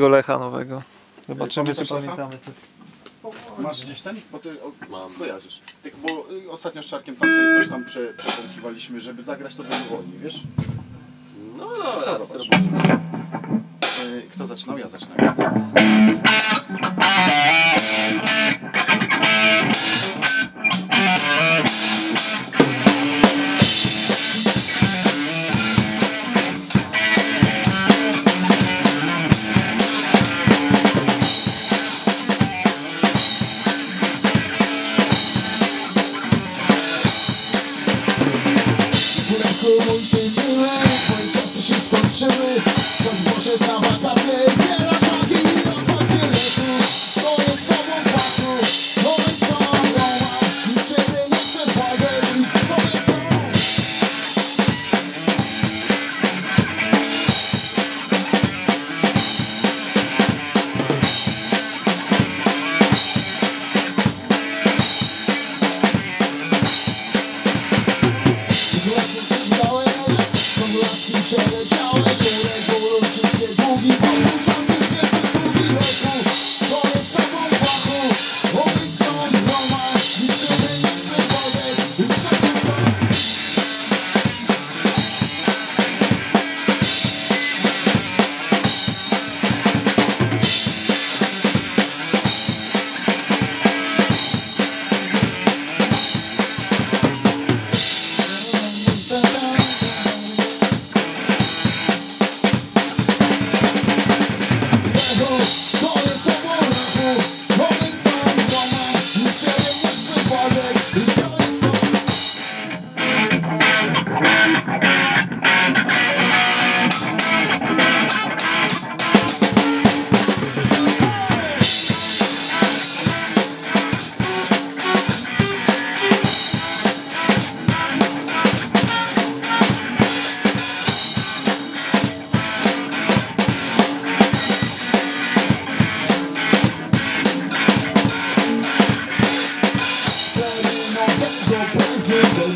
Lecha nowego. Zobaczymy, czy pamiętamy coś. Masz gdzieś ten? Bo ty o, Mam. kojarzysz. Tylko bo y, ostatnio z Czarkiem tam sobie coś tam prze, przepąkiwaliśmy, żeby zagrać to dowolnie, wiesz? No dobra, zobacz. Y, Kto zaczynał? Ja zaczynam.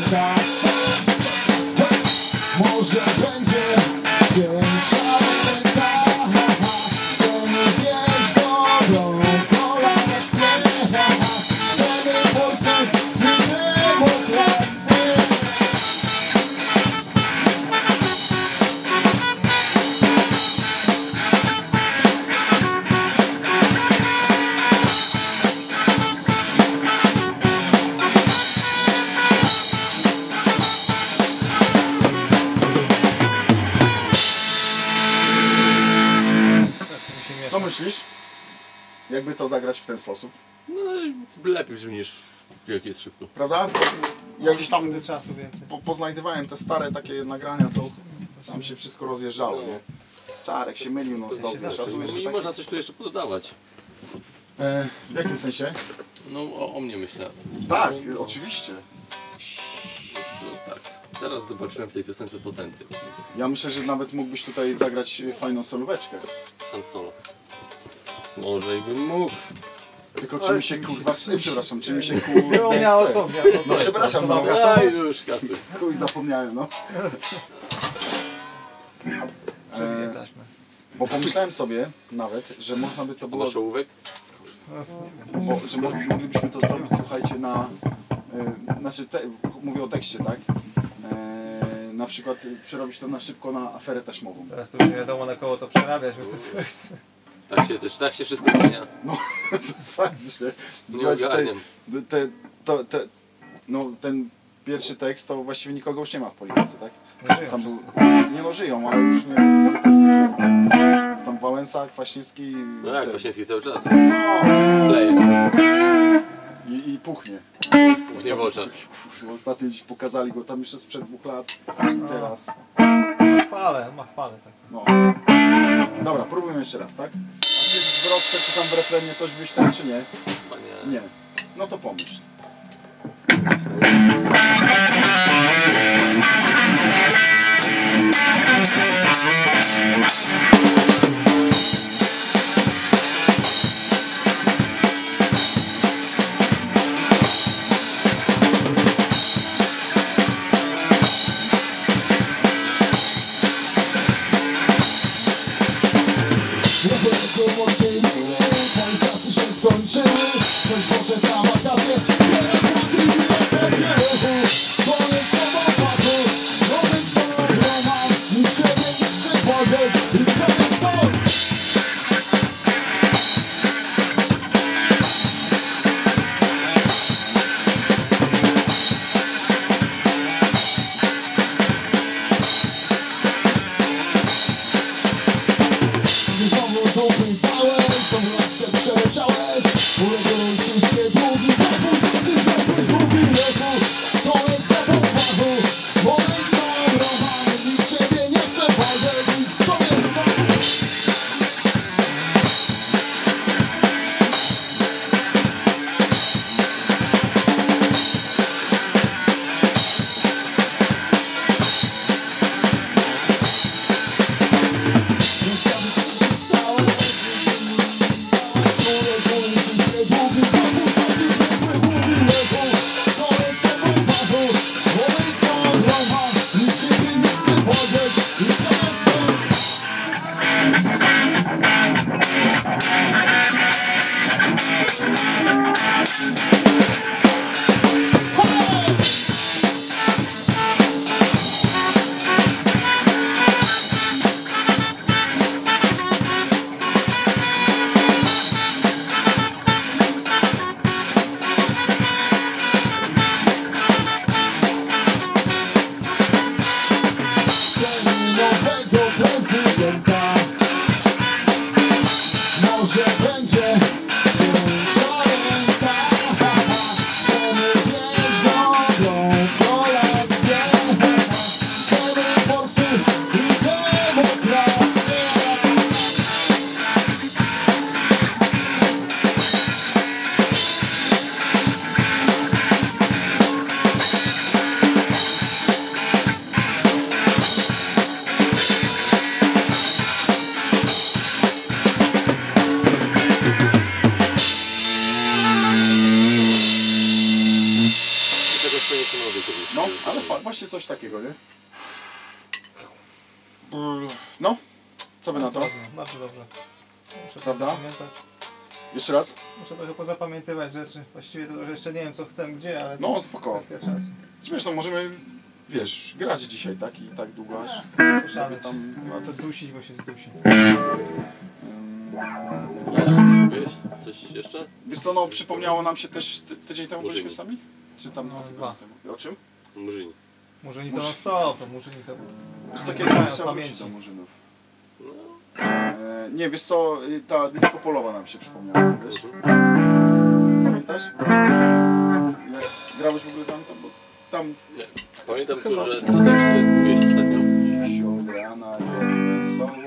side. Myślisz? Jakby to zagrać w ten sposób? No lepiej brzmi niż jak jest szybko. Prawda? Jak gdzieś tam do czasu więcej. po, poznajdywałem te stare takie nagrania, to tam się wszystko rozjeżdżało, nie? Czarek się mylił non stop, wiesz, a tu jeszcze I tak... można coś tu jeszcze pododawać. E, w jakim sensie? No o, o mnie myślę. Tak, oczywiście. No tak. Teraz zobaczyłem w tej piosence potencjał. Ja myślę, że nawet mógłbyś tutaj zagrać fajną solóweczkę. Han Solo. Może i bym mógł. Tylko czy mi się kurwa... E, przepraszam, czy mi się kurwa Było miało co, miało. No przepraszam, no. A już kasy. Chuj, zapomniałem, no. Przebiję E, taśmę. bo pomyślałem sobie nawet, że można by to było... masz ołówek? Bo, że mo- moglibyśmy to zrobić, słuchajcie, na... E, znaczy, te, mówię o tekście, tak? E, na przykład przerobić to na szybko na aferę taśmową. Teraz to już nie wiadomo na koło to przerabiać, bo to jest... Tak się też, tak się wszystko zmienia. No, to fakt, że... Nie te, ogarniam. te, to, te, no, ten pierwszy tekst to właściwie nikogo już nie ma w polityce, tak? Nie żyją Tam był, wszyscy. nie no żyją, ale już nie. Tam Wałęsa, Kwaśniewski. No jak Kwaśniewski cały czas. No, Kleje. i, I puchnie. Puchnie w oczach. Ostatnio dziś pokazali go tam jeszcze sprzed dwóch lat. I teraz. Ma falę, ma falę tak. No. Dobra, próbujmy jeszcze raz, tak? A ty w zwrotce czy tam w refrenie coś byś tam, czy nie? Nie. No to pomyśl. Właśnie coś takiego, nie? No, co wy na to? Dobrze, Bardzo dobrze. Muszę Prawda? zapamiętać. Jeszcze raz? Muszę trochę pozapamiętywać rzeczy. Właściwie to trochę jeszcze nie wiem co chcę gdzie, ale No, spoko. kwestia czasu. Wiesz, no możemy, wiesz, grać dzisiaj tak i tak długo aż Co sobie szaleć. tam... Ma co dusić, bo się zdusi. Jeszcze coś mówiłeś? Coś jeszcze? Wiesz co, no przypomniało nam się też ty, tydzień temu byliśmy sami? Czy tam No, dwa dwa. tygodnie temu? O czym? Murzyni. Murzynita Murz... na stop, to Murzynita... Wiesz co, kiedy mają pamięci. do Murzynów. E, nie, wiesz co, y, ta disco polowa nam się przypomniała, wiesz? Pamiętasz? Jak grałeś w ogóle tam, to, bo tam... Nie, pamiętam Chyba. to, że to też się mówiłeś ostatnio. Dziś od jest wesoło.